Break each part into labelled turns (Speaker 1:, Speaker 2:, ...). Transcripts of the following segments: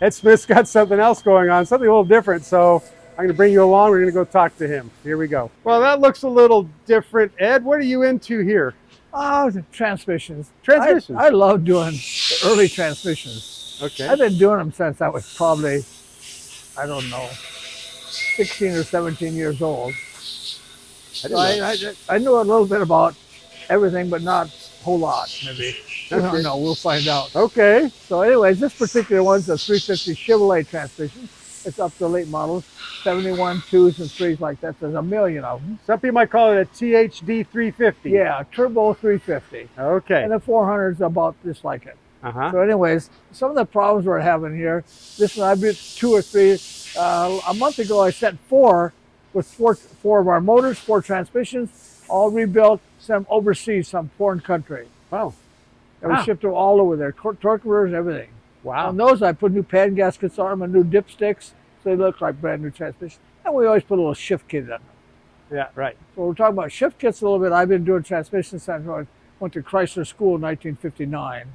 Speaker 1: Ed Smith's got something else going on, something a little different. So I'm going to bring you along. We're going to go talk to him. Here we go. Well, that looks a little different. Ed, what are you into here?
Speaker 2: Oh, the transmissions.
Speaker 1: Transmissions.
Speaker 2: I, I love doing early transmissions.
Speaker 1: Okay.
Speaker 2: I've been doing them since I was probably, I don't know, 16 or 17 years old.
Speaker 1: I
Speaker 2: So I,
Speaker 1: know.
Speaker 2: I, I know a little bit about everything, but not a whole lot, maybe. I don't know. We'll find out.
Speaker 1: Okay.
Speaker 2: So anyways, this particular one's a 350 Chevrolet transmission. It's up to late models, 71, 2s, and 3s like that. There's a million of them.
Speaker 1: Some people might call it a THD 350.
Speaker 2: Yeah, turbo 350.
Speaker 1: Okay.
Speaker 2: And the 400's about just like it.
Speaker 1: Uh huh.
Speaker 2: So anyways, some of the problems we're having here, this one I built two or three. Uh, a month ago I sent four with four, four of our motors, four transmissions, all rebuilt, sent overseas, some foreign country.
Speaker 1: Wow.
Speaker 2: And we shipped them all over there, tor- torque converters, everything.
Speaker 1: Wow.
Speaker 2: On those I put new pan gaskets on them and new dipsticks, so they look like brand new transmissions. And we always put a little shift kit on them.
Speaker 1: Yeah. Right.
Speaker 2: So we're talking about shift kits a little bit. I've been doing transmissions since I went to Chrysler School in 1959.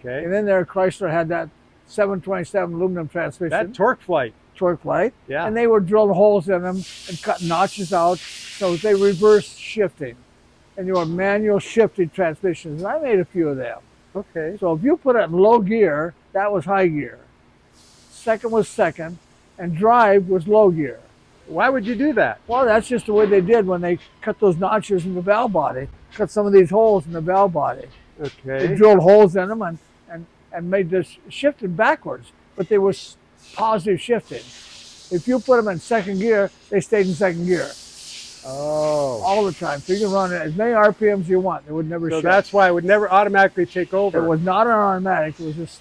Speaker 1: Okay.
Speaker 2: And then there, Chrysler had that 727 aluminum transmission,
Speaker 1: That TorqueFlite.
Speaker 2: torque light,
Speaker 1: Yeah.
Speaker 2: and they were drilling holes in them and cutting notches out. So they reverse shifting, and your manual shifting transmissions. And I made a few of them.
Speaker 1: Okay.
Speaker 2: So if you put it in low gear, that was high gear. Second was second, and drive was low gear.
Speaker 1: Why would you do that?
Speaker 2: Well, that's just the way they did when they cut those notches in the valve body, cut some of these holes in the valve body.
Speaker 1: Okay.
Speaker 2: They drilled holes in them and, and, and made this shifting backwards, but they was positive shifting. If you put them in second gear, they stayed in second gear
Speaker 1: Oh.
Speaker 2: all the time. So you can run it as many RPMs you want. They would never
Speaker 1: So
Speaker 2: shift.
Speaker 1: that's why it would never automatically take over.
Speaker 2: it was not an automatic. It was just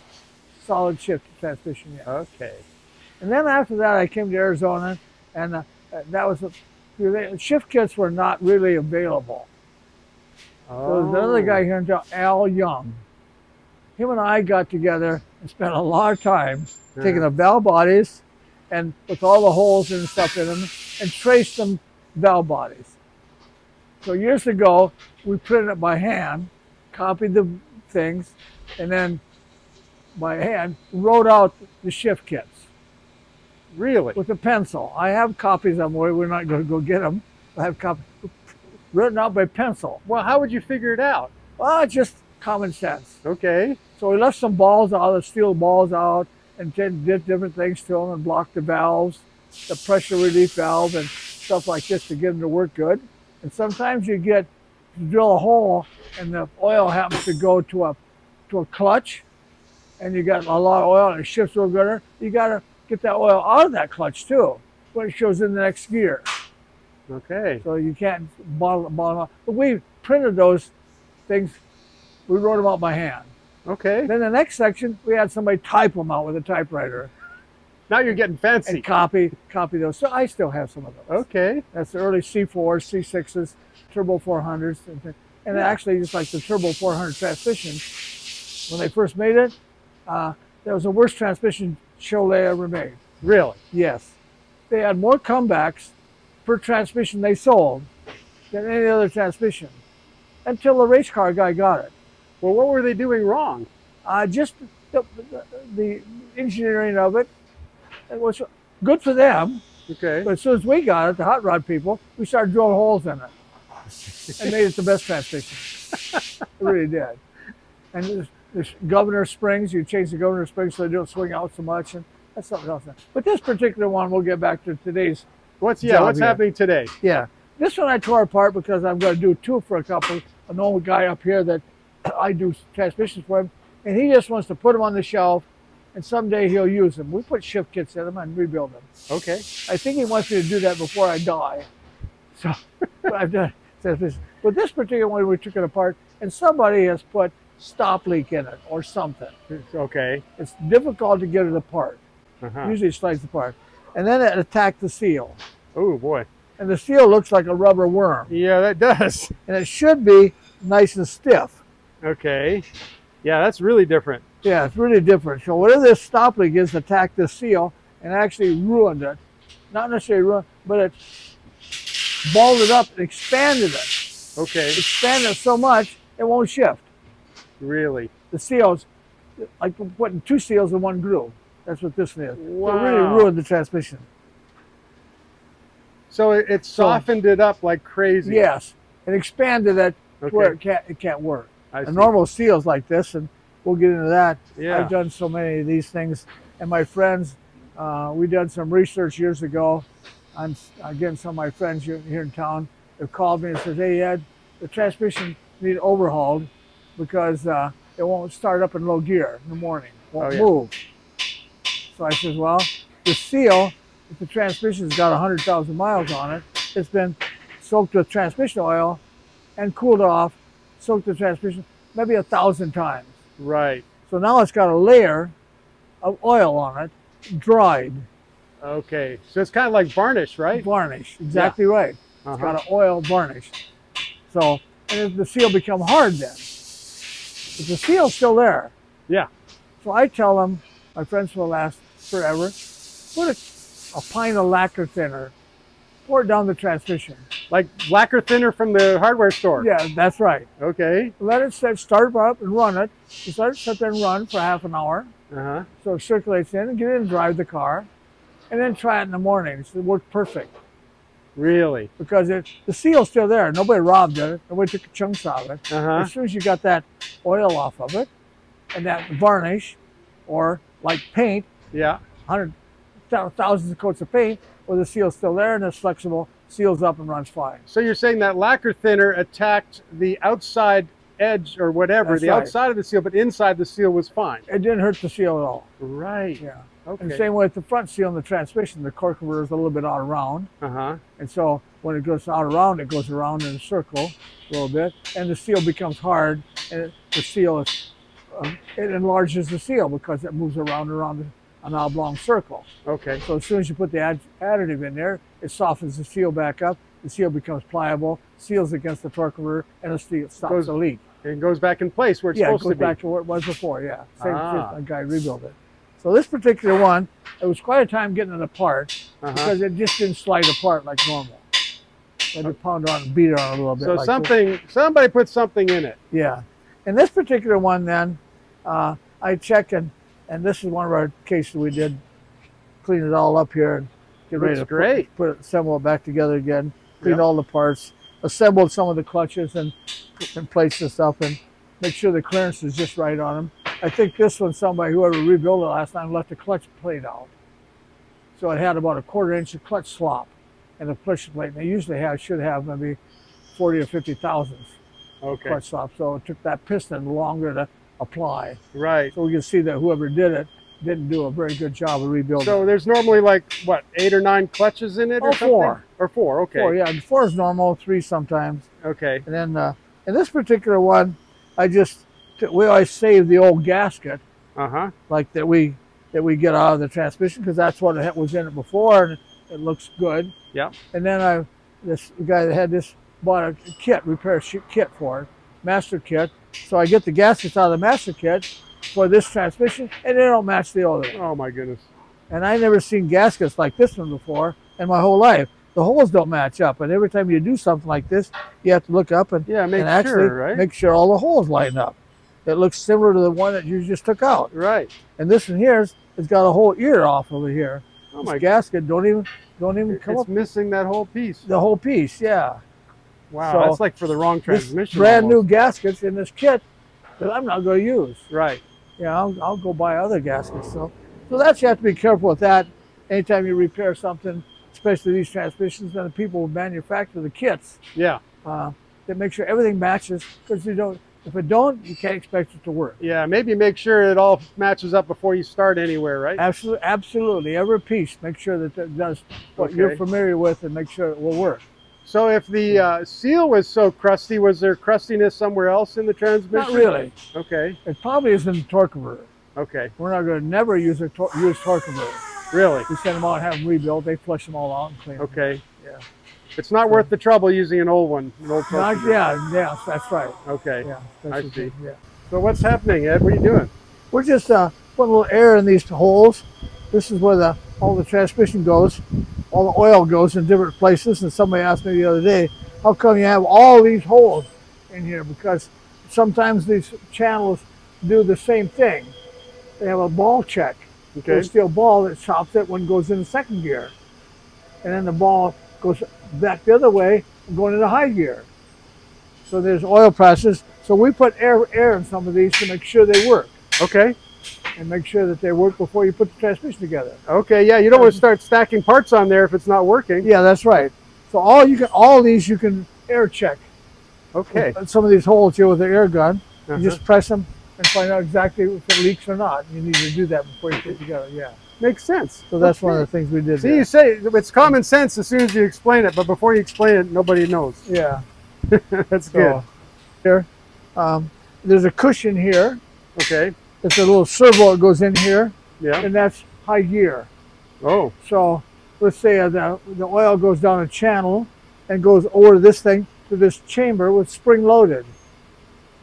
Speaker 2: solid shift transmission. Yeah.
Speaker 1: Okay.
Speaker 2: And then after that, I came to Arizona, and uh, that was a, shift kits were not really available. Oh. So there's another guy here in town, Al Young. Him and I got together and spent a lot of time taking the valve bodies and with all the holes and stuff in them and traced them valve bodies. So years ago, we printed it by hand, copied the things, and then by hand wrote out the shift kits
Speaker 1: Really?
Speaker 2: with a pencil. I have copies of them. We're not going to go get them. I have copies written out by pencil.
Speaker 1: Well, how would you figure it out?
Speaker 2: Well, just common sense.
Speaker 1: Okay.
Speaker 2: So we left some balls out, the steel balls out, and did, did different things to them and blocked the valves, the pressure relief valve, and stuff like this to get them to work good. And sometimes you get you drill a hole, and the oil happens to go to a to a clutch, and you got a lot of oil, and it shifts real good. You got to get that oil out of that clutch too when it shows in the next gear.
Speaker 1: Okay.
Speaker 2: So you can't bottle, bottle up. But we printed those things. We wrote them out by hand.
Speaker 1: Okay.
Speaker 2: Then the next section, we had somebody type them out with a typewriter
Speaker 1: Now you're getting fancy.
Speaker 2: and copy copy those. So I still have some of those.
Speaker 1: Okay.
Speaker 2: That's the early C4s, C6s, Turbo 400s, and, and
Speaker 1: Yeah.
Speaker 2: actually just like the Turbo 400 transmission, when they first made it, uh, that was the worst transmission Chevrolet ever made.
Speaker 1: Really?
Speaker 2: Yes, they had more comebacks per transmission they sold than any other transmission until the race car guy got it.
Speaker 1: Well, what were they doing wrong?
Speaker 2: Uh, just the, the, the engineering of it, it was good for them.
Speaker 1: Okay.
Speaker 2: But as soon as we got it, the hot rod people, we started drilling holes in it and made it the best transmission. it really did. And this, this governor springs, you change the governor springs so they don't swing out so much, and that's something else. But this particular one, we'll get back to today's.
Speaker 1: What's yeah? What's
Speaker 2: here.
Speaker 1: happening today?
Speaker 2: Yeah, this one I tore apart because I'm going to do two for a couple. An old guy up here that I do transmissions for him, and he just wants to put them on the shelf, and someday he'll use them. We put shift kits in them and rebuild them.
Speaker 1: Okay.
Speaker 2: I think he wants me to do that before I die. So I've done says this. But this particular one, we took it apart, and somebody has put stop leak in it or something.
Speaker 1: Okay.
Speaker 2: It's difficult to get it apart.
Speaker 1: Uh-huh.
Speaker 2: Usually it slides apart. And then it attacked the seal.
Speaker 1: Oh boy.
Speaker 2: And the seal looks like a rubber worm.
Speaker 1: Yeah, that does.
Speaker 2: And it should be nice and stiff.
Speaker 1: Okay. Yeah, that's really different.
Speaker 2: Yeah, it's really different. So whatever this stop leak is attacked the seal and actually ruined it. Not necessarily ruined, but it balled it up and expanded it.
Speaker 1: Okay.
Speaker 2: Expanded it so much it won't shift.
Speaker 1: Really.
Speaker 2: The seals, like putting two seals in one groove. That's what this is. So it really ruined the transmission.
Speaker 1: So it, it
Speaker 2: So-
Speaker 1: softened it up like crazy.
Speaker 2: Yes, and expanded it to
Speaker 1: Okay.
Speaker 2: where it can't it can't work.
Speaker 1: I
Speaker 2: A normal seal's like this, and we'll get into that.
Speaker 1: Yeah.
Speaker 2: I've done so many of these things, and my friends, uh, we did some research years ago. On again, some of my friends here, here in town have called me and says, "Hey Ed, the transmission need overhauled because uh, it won't start up in low gear in the morning, won't
Speaker 1: Oh, yeah.
Speaker 2: move." So I says, "Well, the seal, if the transmission's got hundred thousand miles on it, it's been soaked with transmission oil and cooled off, soaked the transmission maybe a thousand times."
Speaker 1: Right.
Speaker 2: So now it's got a layer of oil on it, dried,
Speaker 1: Okay. So it's kind of like varnish, right?
Speaker 2: varnish. Exactly right. It's
Speaker 1: Uh-huh.
Speaker 2: got an oil varnish. So, and the seal become hard then. But the seal's still there.
Speaker 1: Yeah.
Speaker 2: So I tell them, my friends will last forever, put a, a pint of lacquer thinner, pour it down the transmission.
Speaker 1: Like lacquer thinner from the hardware store.
Speaker 2: Yeah, that's right.
Speaker 1: Okay.
Speaker 2: Let it set, start up and run it. Just let it sit there and run for half an hour.
Speaker 1: Uh huh.
Speaker 2: So it circulates in and get in and drive the car. And then try it in the morning. It's- It worked perfect
Speaker 1: Really.
Speaker 2: because it, the seal's still there. Nobody robbed it. Nobody took chunks out of it.
Speaker 1: Uh huh.
Speaker 2: As soon as you got that oil off of it and that varnish or like paint,
Speaker 1: Yeah.
Speaker 2: hundred thou- thousands of coats of paint, well, the seal's still there and it's flexible, seals up and runs fine.
Speaker 1: So you're saying that lacquer thinner attacked the outside edge or whatever,
Speaker 2: That's
Speaker 1: the
Speaker 2: right.
Speaker 1: outside of the seal, but inside the seal was fine.
Speaker 2: It didn't hurt the seal at all.
Speaker 1: Right.
Speaker 2: Yeah.
Speaker 1: Okay.
Speaker 2: And same way with the front seal and the transmission, the cork cover is a little bit out around.
Speaker 1: Uh huh.
Speaker 2: And so when it goes out around, it goes around in a circle a little bit, and the seal becomes hard, and it, the seal is, uh, it enlarges the seal because it moves around and around an oblong circle.
Speaker 1: Okay.
Speaker 2: So as soon as you put the add, additive in there, it softens the seal back up. The seal becomes pliable, seals against the torque converter, and the seal stops
Speaker 1: Goes
Speaker 2: the leak.
Speaker 1: It goes back in place where it's
Speaker 2: yeah, it
Speaker 1: supposed
Speaker 2: goes
Speaker 1: to be.
Speaker 2: back to where it was before. Yeah, same
Speaker 1: Ah.
Speaker 2: a guy rebuilt it. So this particular one, it was quite a time getting it apart
Speaker 1: Uh-huh.
Speaker 2: because it just didn't slide apart like normal. I had to pound on and beat it on a little bit.
Speaker 1: So
Speaker 2: like this.
Speaker 1: something, somebody put something in it.
Speaker 2: Yeah. And this particular one, then, uh, I checked, and, and this is one of our cases we did clean it all up here and get ready to
Speaker 1: great.
Speaker 2: Put, put it, assemble it back together again, clean all the parts, assembled some of the clutches and, and placed the stuff and make sure the clearance is just right on them. I think this one, somebody, whoever rebuilt it last time, left the clutch plate out. So it had about a quarter inch of clutch slop in the clutch plate. And they usually have, should have maybe 40 or 50 thousandths
Speaker 1: Okay.
Speaker 2: clutch slop. So it took that piston longer to apply.
Speaker 1: Right.
Speaker 2: So we can see that whoever did it didn't do a very good job of rebuilding.
Speaker 1: So there's normally like what eight or nine clutches in it, or
Speaker 2: Oh,
Speaker 1: something?
Speaker 2: four.
Speaker 1: or four. Okay.
Speaker 2: Four, yeah, four is normal, three sometimes.
Speaker 1: Okay.
Speaker 2: And then uh, in this particular one, I just we always save the old gasket
Speaker 1: Uh huh.
Speaker 2: like that we that we get out of the transmission because that's what it was in it before and it looks good.
Speaker 1: Yeah.
Speaker 2: And then I this guy that had this bought a kit repair kit for it, master kit. So I get the gaskets out of the master kit for this transmission and they don't match the other. one.
Speaker 1: Oh my goodness.
Speaker 2: And I never seen gaskets like this one before in my whole life. The holes don't match up, and every time you do something like this, you have to look up and,
Speaker 1: Yeah. Make
Speaker 2: and actually
Speaker 1: sure, right?
Speaker 2: make sure all the holes line up. It looks similar to the one that you just took out.
Speaker 1: right.
Speaker 2: And this one here's it's got a whole ear off over here.
Speaker 1: Oh
Speaker 2: This
Speaker 1: my.
Speaker 2: gasket don't even don't even come
Speaker 1: It's
Speaker 2: up
Speaker 1: missing that whole piece.
Speaker 2: the whole piece. Yeah,
Speaker 1: Wow.
Speaker 2: So,
Speaker 1: that's like for the wrong
Speaker 2: this
Speaker 1: transmission.
Speaker 2: brand new gaskets in this kit that I'm not going to use.
Speaker 1: Right.
Speaker 2: Yeah, I'll, I'll go buy other gaskets. So, so that's you have to be careful with that. Anytime you repair something, especially these transmissions, then the people who manufacture the kits,
Speaker 1: Yeah.
Speaker 2: uh, they make sure everything matches because you don't. If it don't, you can't expect it to work.
Speaker 1: Yeah. Maybe make sure it all matches up before you start anywhere, right?
Speaker 2: Absolutely, absolutely. Every piece, make sure that it does what you're familiar with, and make sure it will work.
Speaker 1: So if the uh, seal was so crusty, was there crustiness somewhere else in the transmission?
Speaker 2: Not really.
Speaker 1: Okay.
Speaker 2: It probably is in the torque converter.
Speaker 1: Okay.
Speaker 2: We're not going to never use a tor- use torque converter.
Speaker 1: Really?
Speaker 2: We send them out, and have them rebuilt. They flush them all out and clean them.
Speaker 1: Okay.
Speaker 2: Yeah.
Speaker 1: It's not worth the trouble using an old one. An old torque
Speaker 2: yeah, yeah, that's right.
Speaker 1: Okay.
Speaker 2: Yeah, that's
Speaker 1: I see.
Speaker 2: Yeah.
Speaker 1: So what's happening, Ed? What are you doing?
Speaker 2: We're just uh, putting a little air in these holes. This is where the all the transmission goes, all the oil goes in different places. And somebody asked me the other day, how come you have all these holes in here? Because sometimes these channels do the same thing. They have a ball check
Speaker 1: Okay.
Speaker 2: There's steel ball that stops it when it goes into second gear. And then the ball goes back the other way going into high gear. So there's oil presses. So we put air air in some of these to make sure they work
Speaker 1: Okay.
Speaker 2: And make sure that they work before you put the transmission together.
Speaker 1: Okay. Yeah, you don't want to start stacking parts on there if it's not working.
Speaker 2: Yeah, that's right. So all you can all these you can air check.
Speaker 1: Okay.
Speaker 2: With Some of these holes here with the air gun,
Speaker 1: Uh-huh.
Speaker 2: you just press them and find out exactly if it leaks or not. You need to do that before you put it together. Yeah.
Speaker 1: Makes sense.
Speaker 2: So that's one of the things we did.
Speaker 1: See,
Speaker 2: there.
Speaker 1: you say it's common sense as soon as you explain it, but before you explain it, nobody knows.
Speaker 2: Yeah.
Speaker 1: That's
Speaker 2: So
Speaker 1: good.
Speaker 2: here, um, there's a cushion here.
Speaker 1: Okay.
Speaker 2: It's a little servo that goes in here,
Speaker 1: Yeah.
Speaker 2: and that's high gear.
Speaker 1: Oh.
Speaker 2: So let's say the, the oil goes down a channel and goes over this thing to this chamber with spring loaded.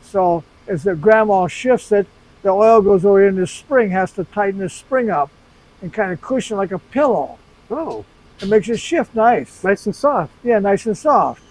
Speaker 2: So as the grandma shifts it, the oil goes over in this spring, has to tighten this spring up and kind of cushion like a pillow.
Speaker 1: Oh.
Speaker 2: It makes it shift nice.
Speaker 1: Nice and soft.
Speaker 2: Yeah, nice and soft.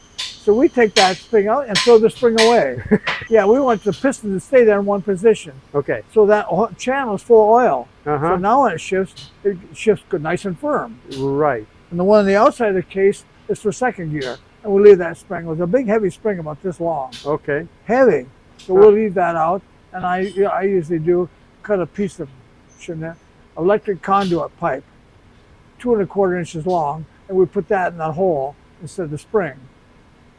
Speaker 2: So we take that spring out and throw the spring away. yeah, we want the piston to stay there in one position.
Speaker 1: Okay.
Speaker 2: So that channel is full of oil.
Speaker 1: Uh-huh.
Speaker 2: So now when it shifts, it shifts good, nice and firm.
Speaker 1: Right.
Speaker 2: And the one on the outside of the case is for second gear. And we leave that spring. It was a big, heavy spring about this long.
Speaker 1: Okay.
Speaker 2: Heavy. So
Speaker 1: Huh.
Speaker 2: we'll leave that out. And I, you know, I usually do cut a piece of shouldn't electric conduit pipe, two and a quarter inches long, and we put that in that hole instead of the spring.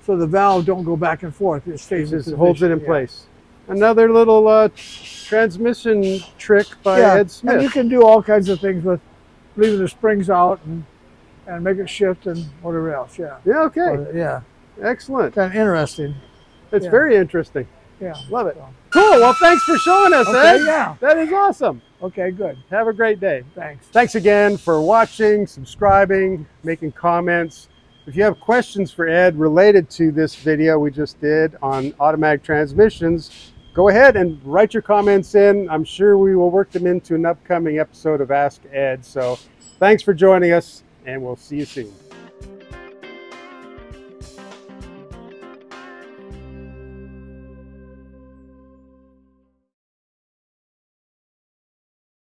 Speaker 2: So the valve don't go back and forth. It
Speaker 1: It
Speaker 2: stays in
Speaker 1: holds it in.
Speaker 2: Yeah.
Speaker 1: place. Another little uh, transmission trick by
Speaker 2: yeah.
Speaker 1: Ed Smith.
Speaker 2: And you can do all kinds of things with leaving the springs out and and make it shift and whatever else. Yeah.
Speaker 1: yeah. Okay.
Speaker 2: Or- yeah.
Speaker 1: Excellent.
Speaker 2: Kind of interesting.
Speaker 1: It's
Speaker 2: yeah.
Speaker 1: very interesting.
Speaker 2: Yeah.
Speaker 1: Love it.
Speaker 2: So-
Speaker 1: Cool. Well, thanks for showing us,
Speaker 2: Okay,
Speaker 1: Ed.
Speaker 2: yeah.
Speaker 1: That is awesome.
Speaker 2: Okay, good.
Speaker 1: Have a great day.
Speaker 2: Thanks.
Speaker 1: Thanks again for watching, subscribing, making comments. If you have questions for Ed related to this video we just did on automatic transmissions, go ahead and write your comments in. I'm sure we will work them into an upcoming episode of Ask Ed. So thanks for joining us, and we'll see you soon.